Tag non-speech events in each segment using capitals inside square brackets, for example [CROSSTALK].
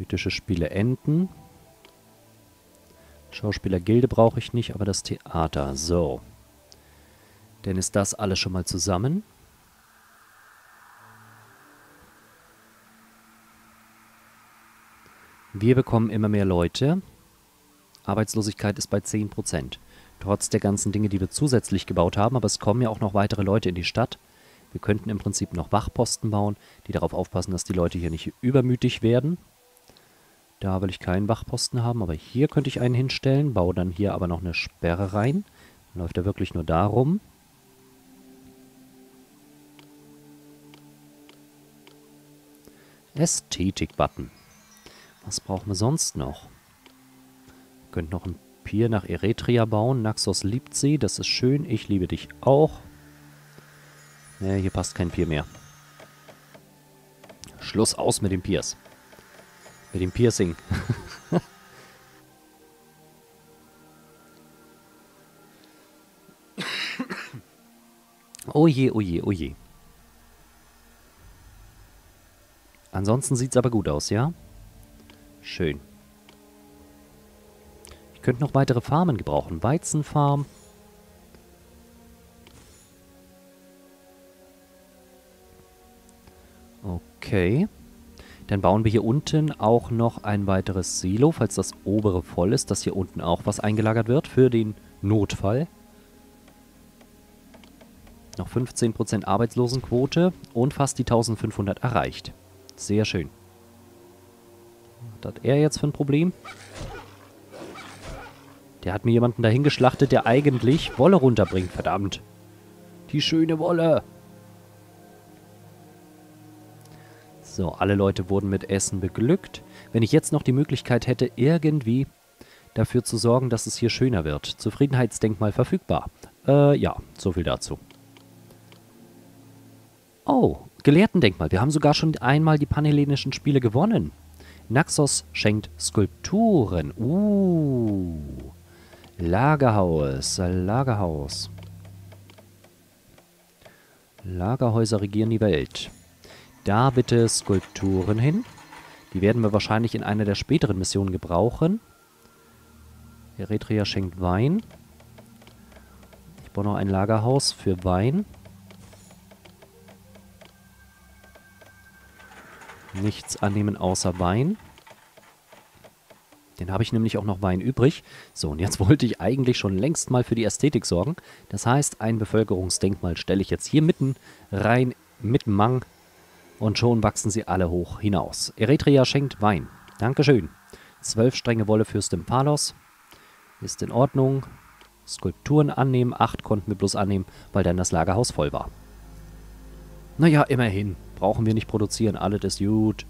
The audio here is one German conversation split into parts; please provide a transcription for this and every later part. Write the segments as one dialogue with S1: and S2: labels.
S1: Mythische Spiele enden. Schauspielergilde brauche ich nicht, aber das Theater. So. Dann ist das alles schon mal zusammen. Wir bekommen immer mehr Leute. Arbeitslosigkeit ist bei 10%. Trotz der ganzen Dinge, die wir zusätzlich gebaut haben, aber es kommen ja auch noch weitere Leute in die Stadt. Wir könnten im Prinzip noch Wachposten bauen, die darauf aufpassen, dass die Leute hier nicht übermütig werden. Da will ich keinen Wachposten haben, aber hier könnte ich einen hinstellen, baue dann hier aber noch eine Sperre rein. Dann läuft er wirklich nur darum. Ästhetik-Button. Was brauchen wir sonst noch? Wir könnten noch ein Pier nach Eretria bauen. Naxos liebt sie, das ist schön. Ich liebe dich auch. Ne, hier passt kein Pier mehr. Schluss aus mit den Piers. Mit dem Piercing. oh je, oh je, oh je. Ansonsten sieht es aber gut aus, ja? Schön. Ich könnte noch weitere Farmen gebrauchen. Weizenfarm. Okay. Dann bauen wir hier unten auch noch ein weiteres Silo, falls das obere voll ist, dass hier unten auch was eingelagert wird für den Notfall. Noch 15% Arbeitslosenquote und fast die 1500 erreicht. Sehr schön. Was hat er jetzt für ein Problem? Der hat mir jemanden dahin geschlachtet, der eigentlich Wolle runterbringt, verdammt. Die schöne Wolle. So, alle Leute wurden mit Essen beglückt. Wenn ich jetzt noch die Möglichkeit hätte, irgendwie dafür zu sorgen, dass es hier schöner wird. Zufriedenheitsdenkmal verfügbar. Äh, ja, so viel dazu. Oh, Gelehrtendenkmal. Wir haben sogar schon einmal die panhellenischen Spiele gewonnen. Naxos schenkt Skulpturen. Uh. Lagerhaus. Lagerhaus. Lagerhäuser regieren die Welt. Da bitte Skulpturen hin. Die werden wir wahrscheinlich in einer der späteren Missionen gebrauchen. Eretria schenkt Wein. Ich baue noch ein Lagerhaus für Wein. Nichts annehmen außer Wein. Den habe ich nämlich auch noch Wein übrig. So, und jetzt [LAUGHS] wollte ich eigentlich schon längst mal für die Ästhetik sorgen. Das heißt, ein Bevölkerungsdenkmal stelle ich jetzt hier mitten rein, mit Mang. Und schon wachsen sie alle hoch hinaus. Eretria schenkt Wein. Dankeschön. Zwölf strenge Wolle für Stympalos. Ist in Ordnung. Skulpturen annehmen. Acht konnten wir bloß annehmen, weil dann das Lagerhaus voll war. Naja, immerhin. Brauchen wir nicht produzieren. Alles ist gut.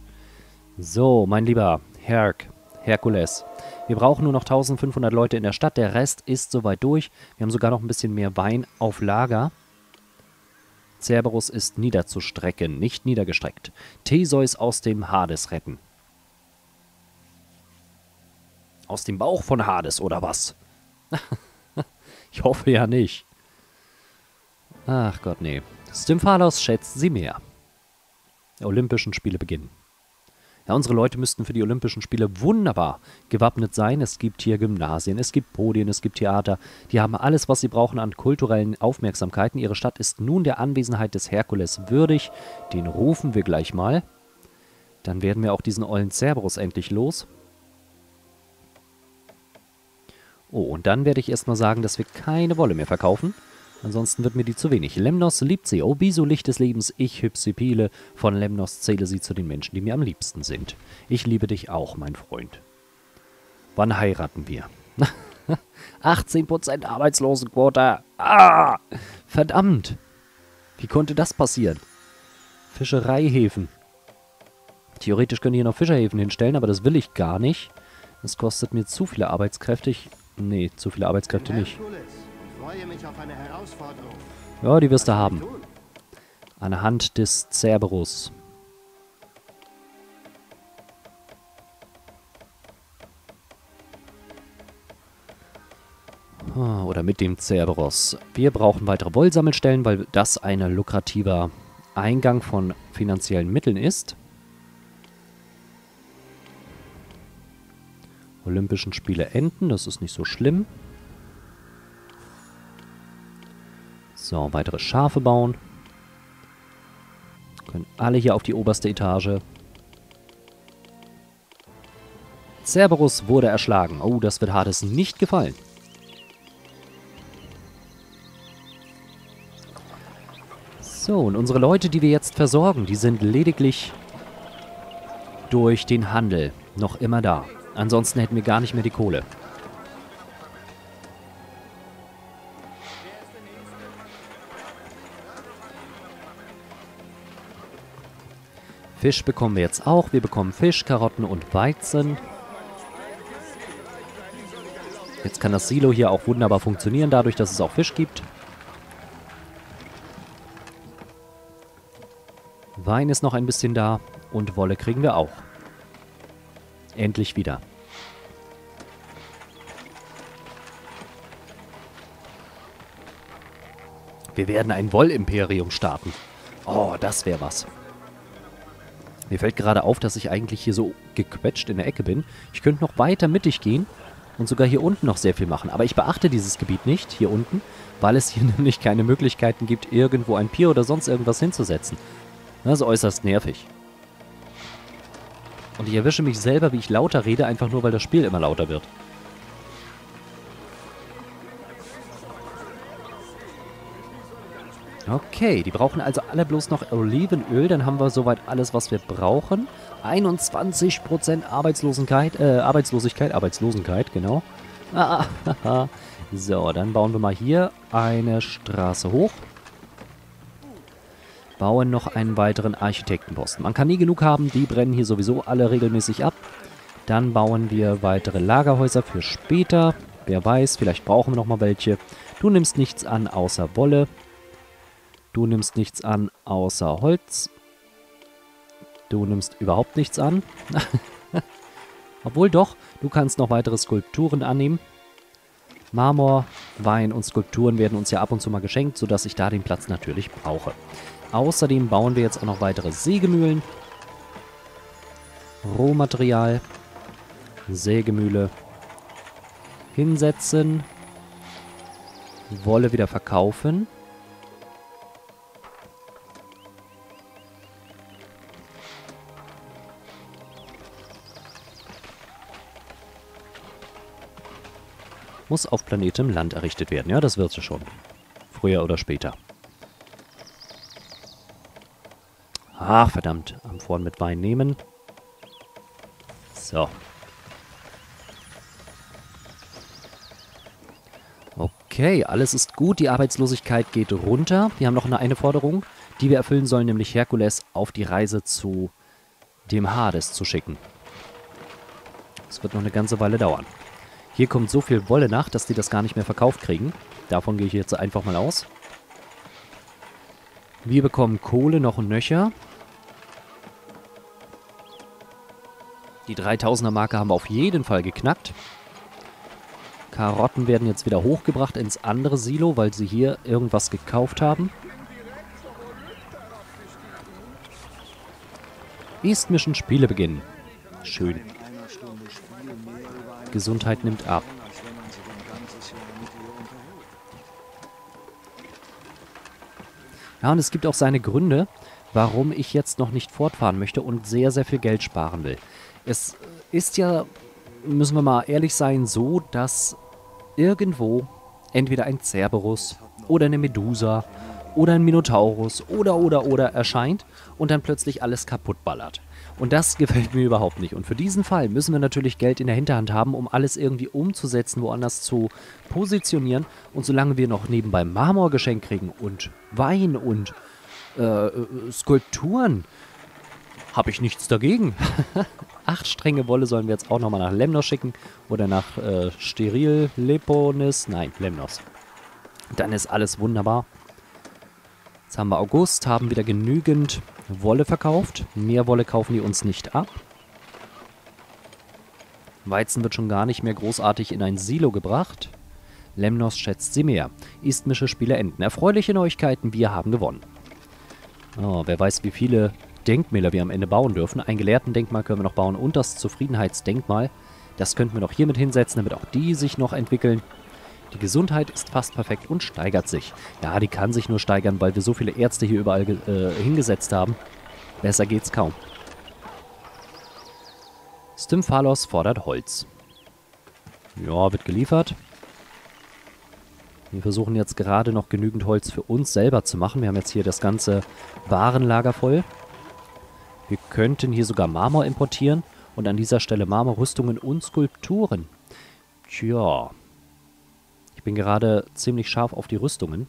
S1: So, mein lieber Herk, Herkules. Wir brauchen nur noch 1500 Leute in der Stadt. Der Rest ist soweit durch. Wir haben sogar noch ein bisschen mehr Wein auf Lager. Cerberus ist niederzustrecken, nicht niedergestreckt. Theseus aus dem Hades retten. Aus dem Bauch von Hades, oder was? [LAUGHS] ich hoffe ja nicht. Ach Gott, nee. Stymphalos schätzt sie mehr. Olympischen Spiele beginnen. Ja, unsere Leute müssten für die Olympischen Spiele wunderbar gewappnet sein. Es gibt hier Gymnasien, es gibt Podien, es gibt Theater. Die haben alles, was sie brauchen an kulturellen Aufmerksamkeiten. Ihre Stadt ist nun der Anwesenheit des Herkules würdig. Den rufen wir gleich mal. Dann werden wir auch diesen ollen Cerberus endlich los. Oh, und dann werde ich erstmal sagen, dass wir keine Wolle mehr verkaufen. Ansonsten wird mir die zu wenig. Lemnos liebt sie. O Bisu, Licht des Lebens, ich Hypsipile. Von Lemnos zähle sie zu den Menschen, die mir am liebsten sind. Ich liebe dich auch, mein Freund. Wann heiraten wir? [LAUGHS] 18% Arbeitslosenquote. Ah! Verdammt! Wie konnte das passieren? Fischereihäfen. Theoretisch könnte ich hier noch Fischerhäfen hinstellen, aber das will ich gar nicht. Das kostet mir zu viele Arbeitskräfte. Ich, nee, zu viele Arbeitskräfte nicht freue mich auf eine Herausforderung. Ja, die wirst du haben. Anhand des Cerberus. Ah, oder mit dem Cerberus. Wir brauchen weitere Wollsammelstellen, weil das ein lukrativer Eingang von finanziellen Mitteln ist. Olympischen Spiele enden. Das ist nicht so schlimm. So, weitere Schafe bauen. Können alle hier auf die oberste Etage. Cerberus wurde erschlagen. Oh, das wird Hades nicht gefallen. So, und unsere Leute, die wir jetzt versorgen, die sind lediglich durch den Handel noch immer da. Ansonsten hätten wir gar nicht mehr die Kohle. Fisch bekommen wir jetzt auch. Wir bekommen Fisch, Karotten und Weizen. Jetzt kann das Silo hier auch wunderbar funktionieren, dadurch, dass es auch Fisch gibt. Wein ist noch ein bisschen da und Wolle kriegen wir auch. Endlich wieder. Wir werden ein Wollimperium starten. Oh, das wäre was. Mir fällt gerade auf, dass ich eigentlich hier so gequetscht in der Ecke bin. Ich könnte noch weiter mittig gehen und sogar hier unten noch sehr viel machen. Aber ich beachte dieses Gebiet nicht, hier unten, weil es hier [LAUGHS] nämlich keine Möglichkeiten gibt, irgendwo ein Pier oder sonst irgendwas hinzusetzen. Das ist äußerst nervig. Und ich erwische mich selber, wie ich lauter rede, einfach nur, weil das Spiel immer lauter wird. Okay, die brauchen also alle bloß noch Olivenöl. Dann haben wir soweit alles, was wir brauchen. 21% Arbeitslosigkeit, äh, Arbeitslosigkeit, Arbeitslosigkeit, genau. [LAUGHS] So, dann bauen wir mal hier eine Straße hoch. Bauen noch einen weiteren Architektenposten. Man kann nie genug haben, die brennen hier sowieso alle regelmäßig ab. Dann bauen wir weitere Lagerhäuser für später. Wer weiß, vielleicht brauchen wir noch mal welche. Du nimmst nichts an außer Wolle. Du nimmst nichts an außer Holz. Du nimmst überhaupt nichts an. [LAUGHS] Obwohl doch, du kannst noch weitere Skulpturen annehmen. Marmor, Wein und Skulpturen werden uns ja ab und zu mal geschenkt, sodass ich da den Platz natürlich brauche. Außerdem bauen wir jetzt auch noch weitere Sägemühlen. Rohmaterial. Sägemühle. Hinsetzen. Wolle wieder verkaufen. Muss auf planetem Land errichtet werden. Ja, das wird sie schon. Früher oder später. Ach, verdammt. Amphoren mit Wein nehmen. So. Okay, alles ist gut. Die Arbeitslosigkeit geht runter. Wir haben noch eine, eine Forderung, die wir erfüllen sollen, nämlich Herkules auf die Reise zu dem Hades zu schicken. Das wird noch eine ganze Weile dauern. Hier kommt so viel Wolle nach, dass die das gar nicht mehr verkauft kriegen. Davon gehe ich jetzt einfach mal aus. Wir bekommen Kohle noch und nöcher. Die 3000er Marke haben wir auf jeden Fall geknackt. Karotten werden jetzt wieder hochgebracht ins andere Silo, weil sie hier irgendwas gekauft haben. East Mission Spiele beginnen. Schön. Gesundheit nimmt ab. Ja, und es gibt auch seine Gründe, warum ich jetzt noch nicht fortfahren möchte und sehr, sehr viel Geld sparen will. Es ist ja, müssen wir mal ehrlich sein, so, dass irgendwo entweder ein Cerberus oder eine Medusa oder ein Minotaurus oder oder oder erscheint und dann plötzlich alles kaputt ballert. Und das [LAUGHS] gefällt mir überhaupt nicht. Und für diesen Fall müssen wir natürlich Geld in der Hinterhand haben, um alles irgendwie umzusetzen, woanders zu positionieren. Und solange wir noch nebenbei Marmor geschenkt kriegen und Wein und äh, äh Skulpturen, habe ich nichts dagegen. [LAUGHS] Acht Stränge Wolle sollen wir jetzt auch nochmal nach Lemnos schicken. Oder nach äh, Steril Leponis. Nein, Lemnos. Dann ist alles wunderbar. Jetzt haben wir August, haben wieder genügend Wolle verkauft. Mehr Wolle kaufen die uns nicht ab. Weizen wird schon gar nicht mehr großartig in ein Silo gebracht. Lemnos schätzt sie mehr. Istmische Spiele enden. Erfreuliche Neuigkeiten, wir haben gewonnen. Oh, wer weiß, wie viele Denkmäler wir am Ende bauen dürfen. Ein Gelehrtendenkmal können wir noch bauen und das Zufriedenheitsdenkmal. Das könnten wir noch hier mit hinsetzen, damit auch die sich noch entwickeln. Die Gesundheit ist fast perfekt und steigert sich. Ja, die kann sich nur steigern, weil wir so viele Ärzte hier überall äh, hingesetzt haben. Besser geht's kaum. Stymphalos fordert Holz. Ja, wird geliefert. Wir versuchen jetzt gerade noch genügend Holz für uns selber zu machen. Wir haben jetzt hier das ganze Warenlager voll. Wir könnten hier sogar Marmor importieren und an dieser Stelle Marmorrüstungen und Skulpturen. Tja. Ich bin gerade ziemlich scharf auf die Rüstungen.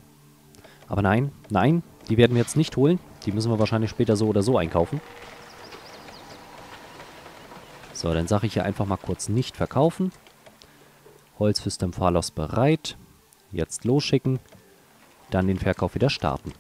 S1: Aber nein, nein, die werden wir jetzt nicht holen. Die müssen wir wahrscheinlich später so oder so einkaufen. So, dann sage ich hier einfach mal kurz nicht verkaufen. Holz für Stemphalos bereit. Jetzt losschicken. Dann den Verkauf wieder starten.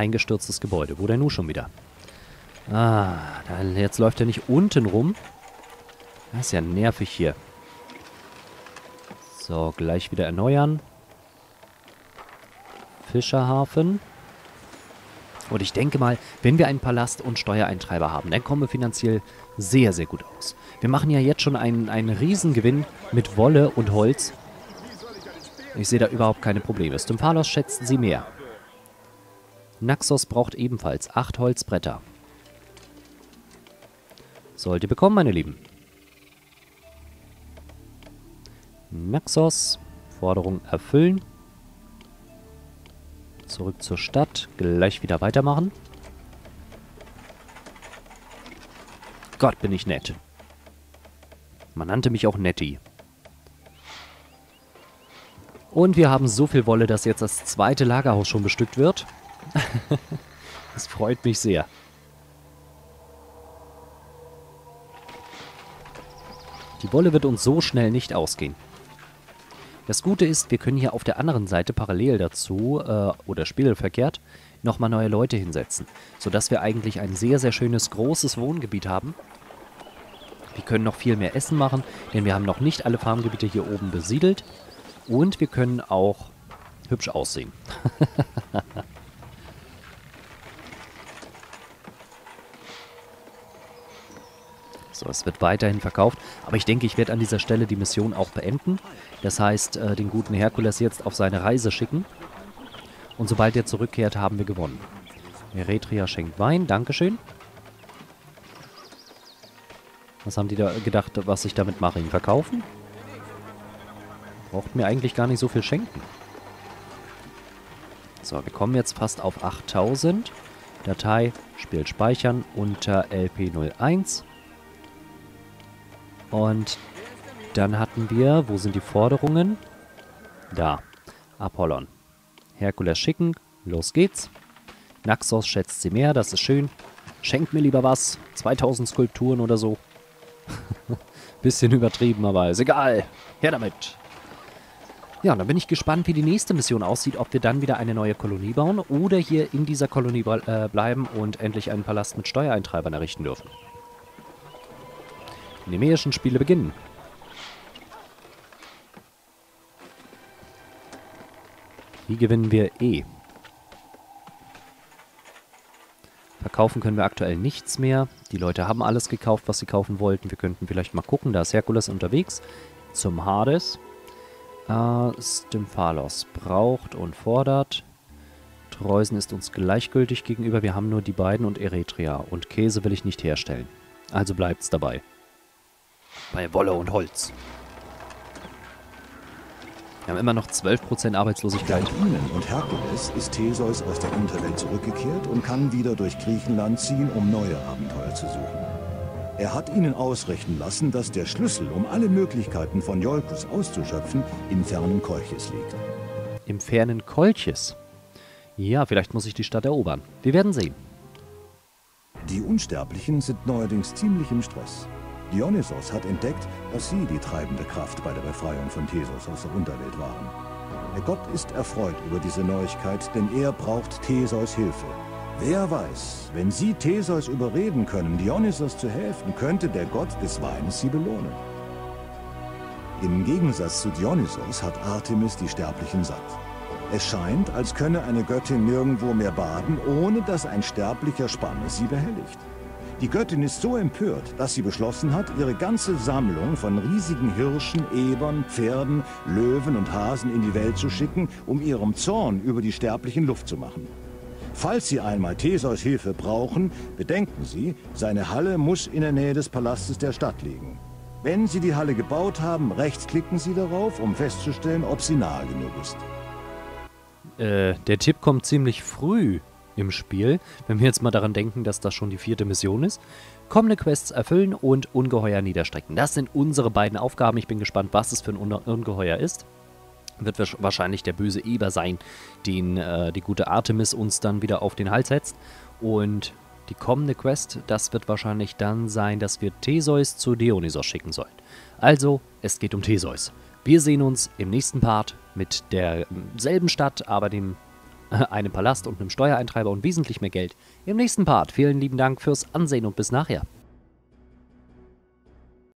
S1: Eingestürztes Gebäude. Wo denn nun schon wieder? Ah, dann, jetzt läuft er nicht unten rum. Das ist ja nervig hier. So, gleich wieder erneuern. Fischerhafen. Und ich denke mal, wenn wir einen Palast und Steuereintreiber haben, dann kommen wir finanziell sehr, sehr gut aus. Wir machen ja jetzt schon einen, einen Riesengewinn mit Wolle und Holz. Ich sehe da überhaupt keine Probleme. Stymphalos schätzen sie mehr. Naxos braucht ebenfalls acht Holzbretter. Sollt ihr bekommen, meine Lieben. Naxos, Forderung erfüllen. Zurück zur Stadt, gleich wieder weitermachen. Gott, bin ich nett. Man nannte mich auch Nettie. Und wir haben so viel Wolle, dass jetzt das zweite Lagerhaus schon bestückt wird. [LAUGHS] das freut mich sehr. Die Wolle wird uns so schnell nicht ausgehen. Das Gute ist, wir können hier auf der anderen Seite parallel dazu, äh, oder spiegelverkehrt, nochmal neue Leute hinsetzen. Sodass wir eigentlich ein sehr, sehr schönes, großes Wohngebiet haben. Wir können noch viel mehr Essen machen, denn wir haben noch nicht alle Farmgebiete hier oben besiedelt. Und wir können auch hübsch aussehen. [LAUGHS] So, es wird weiterhin verkauft. Aber ich denke, ich werde an dieser Stelle die Mission auch beenden. Das heißt, äh, den guten Herkules jetzt auf seine Reise schicken. Und sobald er zurückkehrt, haben wir gewonnen. Eretria schenkt Wein. Dankeschön. Was haben die da gedacht, was ich damit mache? Ihn verkaufen? Braucht mir eigentlich gar nicht so viel schenken. So, wir kommen jetzt fast auf 8000. Datei, Spiel speichern unter LP01. Und dann hatten wir, wo sind die Forderungen? Da, Apollon. Herkules schicken, los geht's. Naxos schätzt sie mehr, das ist schön. Schenkt mir lieber was, 2000 Skulpturen oder so. [LAUGHS] Bisschen übertrieben, aber ist egal. Her damit. Ja, und dann bin ich gespannt, wie die nächste Mission aussieht, ob wir dann wieder eine neue Kolonie bauen oder hier in dieser Kolonie äh, bleiben und endlich einen Palast mit Steuereintreibern errichten dürfen. Die nemeischen Spiele beginnen. Wie gewinnen wir eh? Verkaufen können wir aktuell nichts mehr. Die Leute haben alles gekauft, was sie kaufen wollten. Wir könnten vielleicht mal gucken. Da ist Herkules unterwegs zum Hades. Äh, Stymphalos braucht und fordert. Treusen ist uns gleichgültig gegenüber. Wir haben nur die beiden und Eretria. Und Käse will ich nicht herstellen. Also bleibt's dabei bei Wolle und Holz. Wir haben immer noch 12% Arbeitslosigkeit.
S2: Dank Ihnen und Herkules ist Theseus aus der Unterwelt zurückgekehrt und kann wieder durch Griechenland ziehen, um neue Abenteuer zu suchen. Er hat ihnen ausrichten lassen, dass der Schlüssel, um alle Möglichkeiten von Iolkos auszuschöpfen, im fernen Kolchis liegt.
S1: Im fernen Kolchis? Ja, vielleicht muss ich die Stadt erobern. Wir werden sehen.
S2: Die Unsterblichen sind neuerdings ziemlich im Stress. Dionysos hat entdeckt, dass sie die treibende Kraft bei der Befreiung von Theseus aus der Unterwelt waren. Der Gott ist erfreut über diese Neuigkeit, denn er braucht Theseus Hilfe. Wer weiß, wenn sie Theseus überreden können, Dionysos zu helfen, könnte der Gott des Weines sie belohnen. Im Gegensatz zu Dionysos hat Artemis die Sterblichen satt. Es scheint, als könne eine Göttin nirgendwo mehr baden, ohne dass ein sterblicher Spanne sie behelligt. Die Göttin ist so empört, dass sie beschlossen hat, ihre ganze Sammlung von riesigen Hirschen, Ebern, Pferden, Löwen und Hasen in die Welt zu schicken, um ihrem Zorn über die Sterblichen Luft zu machen. Falls Sie einmal Theseus Hilfe brauchen, bedenken Sie, seine Halle muss in der Nähe des Palastes der Stadt liegen. Wenn Sie die Halle gebaut haben, rechtsklicken Sie darauf, um festzustellen, ob sie nahe genug ist.
S1: Äh, der Tipp kommt ziemlich früh im Spiel, wenn wir jetzt mal daran denken, dass das schon die vierte Mission ist. Kommende Quests erfüllen und Ungeheuer niederstrecken. Das sind unsere beiden Aufgaben. Ich bin gespannt, was es für ein Ungeheuer ist. Wird wahrscheinlich der böse Eber sein, den äh, die gute Artemis uns dann wieder auf den Hals setzt. Und die kommende Quest, das wird wahrscheinlich dann sein, dass wir Theseus zu Dionysos schicken sollen. Also, es geht um Theseus. Wir sehen uns im nächsten Part mit derselben Stadt, aber dem [LAUGHS] einem Palast und einem Steuereintreiber und wesentlich mehr Geld. Im nächsten Part. Vielen lieben Dank fürs Ansehen und bis nachher.